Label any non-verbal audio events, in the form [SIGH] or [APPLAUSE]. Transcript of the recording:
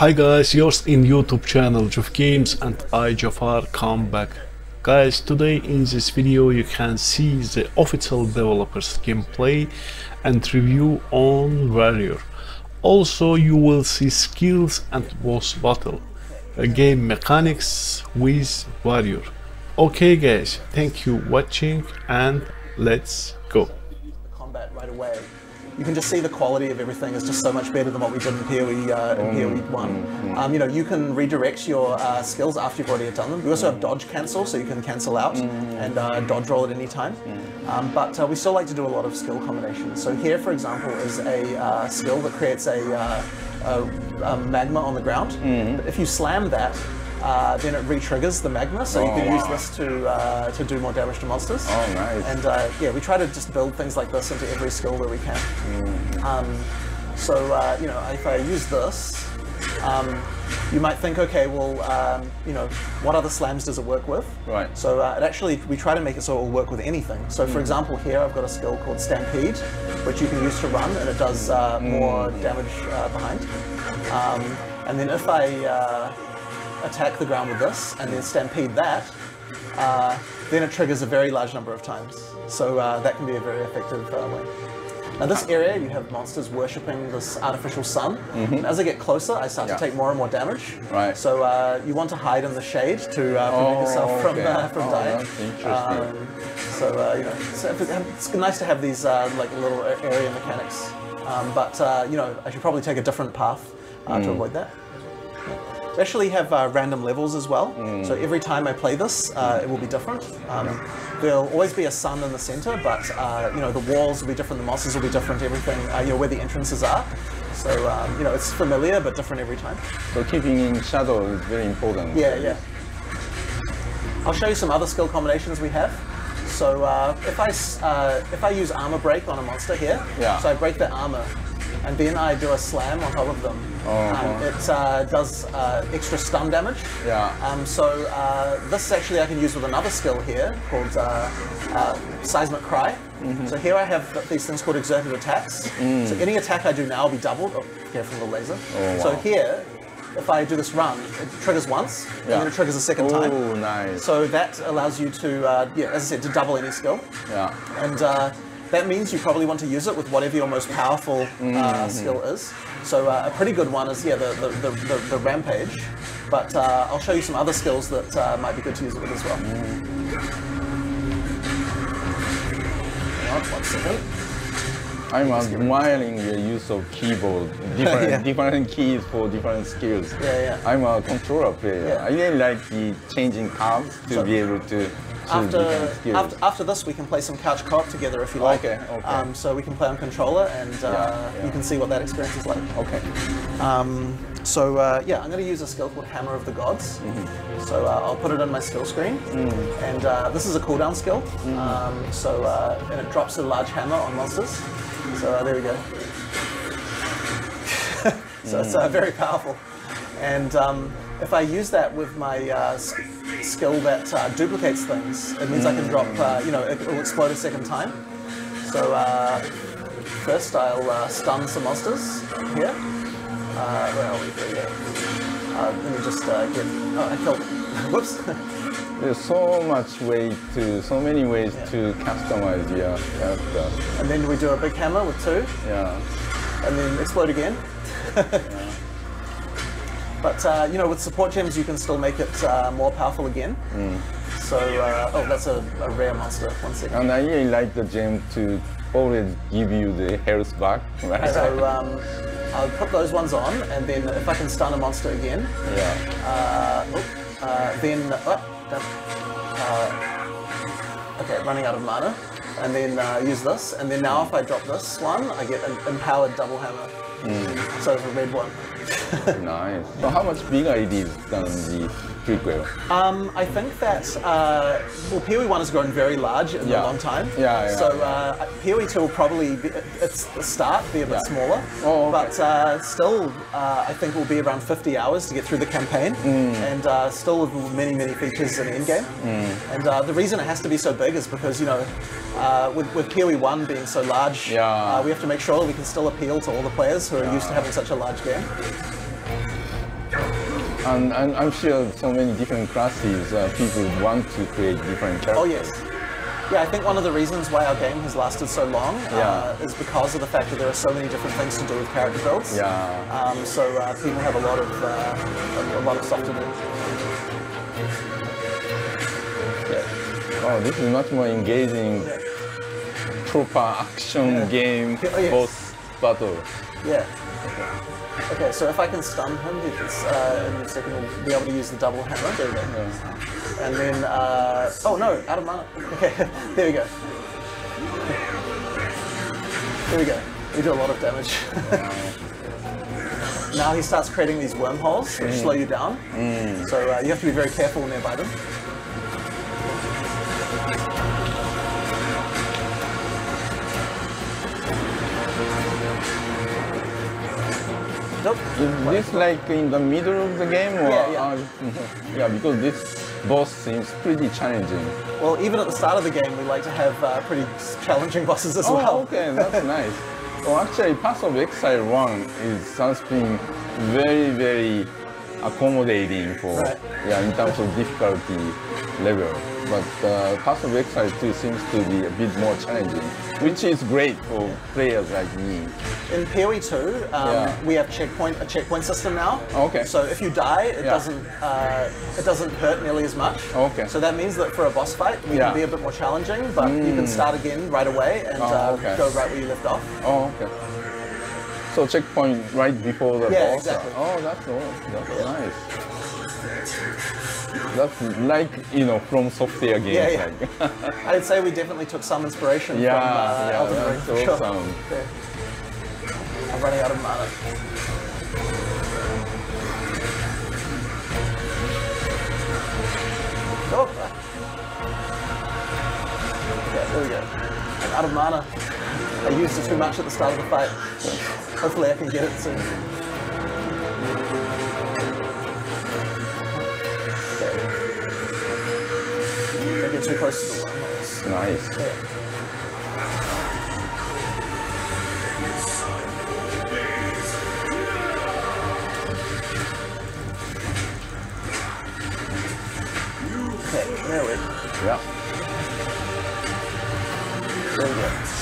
Hi guys, yours in YouTube channel Djef Games and I Jafar come back. Guys, today in this video you can see the official developers gameplay and review on Warrior. Also you will see skills and boss battle, game mechanics with Warrior. Okay guys, thank you watching and let's go. combat right away. You can just see the quality of everything is just so much better than what we did in PoE, uh, in PoE 1. Um, you know, you can redirect your uh, skills after you've already done them. We also have dodge cancel, so you can cancel out and uh, dodge roll at any time. Um, but uh, we still like to do a lot of skill combinations. So here, for example, is a uh, skill that creates a, uh, a, a magma on the ground. If you slam that, uh, then it re-triggers the magma, so you Oh, can use this to uh, to do more damage to monsters. Oh, nice. And uh, yeah, we try to just build things like this into every skill where we can. Mm. Um, so uh, you know, if I use this, um, you might think, okay, well, um, you know, what other slams does it work with? Right. So uh, it actually, we try to make it so it will work with anything. So Mm. for example, here I've got a skill called Stampede, which you can use to run, and it does uh, Mm. more damage uh, behind. Um, and then if I uh, attack the ground with this and then stampede that, uh, then it triggers a very large number of times. So uh, that can be a very effective uh, way. Now this area, you have monsters worshipping this artificial sun. And as I get closer, I start Mm-hmm. Yeah. to take more and more damage. Right. So uh, you want to hide in the shade to uh, prevent Oh, yourself from, okay. uh, from Oh, dying. that's interesting. Um, so uh, you know, so it's nice to have these uh, like little area mechanics. Um, but uh, you know, I should probably take a different path uh, Mm. to avoid that. We actually have uh, random levels as well. Mm. So every time I play this, uh, it will be different. Um, there'll always be a sun in the center, but uh, you know the walls will be different, the monsters will be different, everything. Uh, you know where the entrances are. So um, you know it's familiar but different every time. So keeping in shadow is very important. Yeah, yeah. I'll show you some other skill combinations we have. So uh, if I uh, if I use armor break on a monster here, Yeah. so I break the armor, and then I do a slam on top of them. Uh-huh. Um, it uh, does uh, extra stun damage. Yeah. Um, so uh, this actually I can use with another skill here called uh, uh, seismic cry. Mm-hmm. So here I have these things called exerted attacks. So any attack I do now will be doubled. Oh, careful the laser. Oh, So wow. here, if I do this run, it triggers once, and then it triggers a second time. Oh, nice. So that allows you to, uh, yeah, as I said, to double any skill. yeah. And uh, that means you probably want to use it with whatever your most powerful uh, skill is. So uh, a pretty good one is, yeah, the, the, the, the, the rampage. But uh, I'll show you some other skills that uh, might be good to use it with as well. On, one second. I'm admiring the use of keyboard, different [LAUGHS] Yeah. different keys for different skills. Yeah, yeah. I'm a controller player. Yeah. I really like the changing tabs to So- be able to After, after after this, we can play some couch co-op together if you like. Okay, okay. Um, so we can play on controller, and uh, yeah. you can see what that experience is like. okay. Um, so uh, yeah, I'm going to use a skill called Hammer of the Gods. Mm-hmm. So uh, I'll put it on my skill screen, Mm. and uh, this is a cooldown skill. Mm-hmm. Um, so uh, and it drops a large hammer on monsters. So uh, there we go. [LAUGHS] so it's uh, Mm. very powerful. And um, if I use that with my uh, skill that uh, duplicates things, it means I can drop. Uh, you know, it will explode a second time. So uh, first I'll uh, stun some monsters here. Uh, where are we? There we. Uh, let me just uh, get. Oh, I killed. [LAUGHS] Whoops. There's so much way to, so many ways to customize your character. and then we do a big hammer with two, Yeah. and then explode again. [LAUGHS] but uh, you know, with support gems, you can still make it uh, more powerful again. So, uh, oh, that's a, a rare monster. One second. And I really like the gem to always give you the health back. [LAUGHS] Right? So um, I'll put those ones on, and then if I can stun a monster again, yeah. uh, oh, uh, then oh, uh, okay, running out of mana, and then uh, use this, and then now if I drop this one, I get an empowered double hammer. So it's a red one. Nice. So how much bigger it is than the prequel? Um, I think that uh, well, PoE one has grown very large in Yeah. a long time. Yeah, yeah, So uh, PoE two will probably be, it's the start be a bit Yeah. smaller. Oh, okay. But uh, still, uh, I think will be around 50 hours to get through the campaign, Mm. and uh, still with many many features in the end game. Mm. And uh, the reason it has to be so big is because you know, uh, with, with one being so large, Yeah. uh, we have to make sure we can still appeal to all the players who are used to having such a large game. And, and I'm sure so many different classes, uh, people want to create different characters. Oh yes. Yeah, I think one of the reasons why our game has lasted so long uh, Yeah. is because of the fact that there are so many different things to do with character builds. Yeah. Um, so uh, people have a lot of uh, a, lot of stuff to do. Oh, this is much more engaging, proper action Yeah. game oh, yes. boss battle. Yeah. Okay, so if I can stun him, it's, uh, in a second we'll be able to use the double hammer. There we go. And then, uh, oh no, out of mana. Okay, [LAUGHS] there we go. There we go. We do a lot of damage. [LAUGHS] now he starts creating these wormholes which slow you down. So uh, you have to be very careful nearby them. Nope. Is this like in the middle of the game or? Yeah, yeah. [LAUGHS] yeah, because this boss seems pretty challenging. Well, even at the start of the game, we like to have uh, pretty challenging bosses as Oh, well. okay, [LAUGHS] that's nice. Well, actually, Path of Exile 1 is something very, very accommodating for, Right. yeah, in terms of difficulty level. But uh, Path of Exile 2 seems to be a bit more challenging, which is great for players like me. In PoE 2, um, Yeah. we have checkpoint a checkpoint system now. Okay. So if you die, it Yeah. doesn't uh, it doesn't hurt nearly as much. Okay. So that means that for a boss fight, we Yeah. can be a bit more challenging, but you can start again right away and Oh, uh, go right where you left off. Oh, okay. So checkpoint right before the Yeah, boss. exactly. Oh, that's all. That's nice. That's like you know FromSoftware games. Yeah, yeah. Like. [LAUGHS] I'd say we definitely took some inspiration yeah, from uh, yeah, Elden Ring that's for sure. awesome. Yeah. I'm running out of mana. Oh. Okay, there we go. I'm out of mana. I used it too much at the start of the fight. Hopefully I can get it soon. too close to the wormholes. Nice. Yeah. Okay, there we go. Yeah. There we go.